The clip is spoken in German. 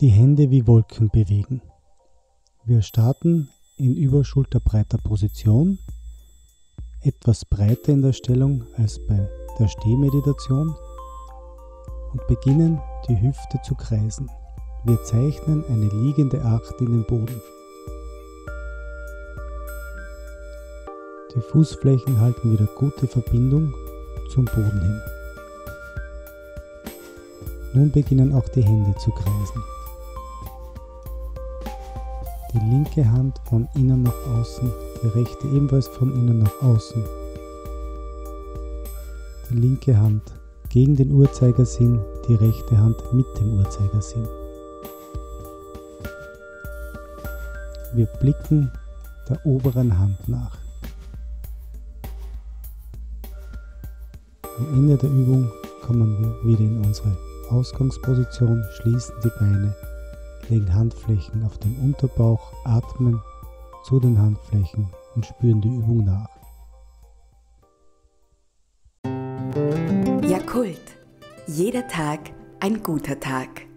die Hände wie Wolken bewegen. Wir starten in überschulterbreiter Position, etwas breiter in der Stellung als bei der Stehmeditation und beginnen die Hüfte zu kreisen. Wir zeichnen eine liegende Acht in den Boden. Die Fußflächen halten wieder gute Verbindung zum Boden hin. Nun beginnen auch die Hände zu kreisen. Die linke Hand von innen nach außen, die rechte ebenfalls von innen nach außen. Die linke Hand gegen den Uhrzeigersinn, die rechte Hand mit dem Uhrzeigersinn. Wir blicken der oberen Hand nach. Am Ende der Übung kommen wir wieder in unsere Ausgangsposition, schließen die Beine legen Handflächen auf den Unterbauch, atmen zu den Handflächen und spüren die Übung nach. Jakult. Jeder Tag ein guter Tag.